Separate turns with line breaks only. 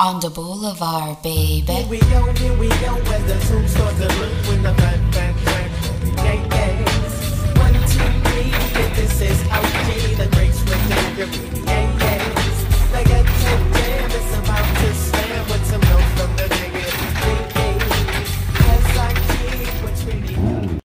on the boulevard, baby.
Here we go, here we